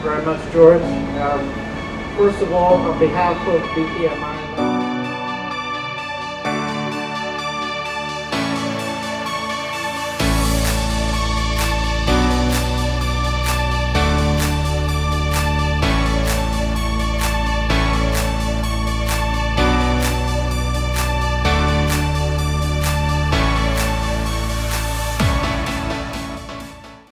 very much, George. Um, first of all, on behalf of BPMI,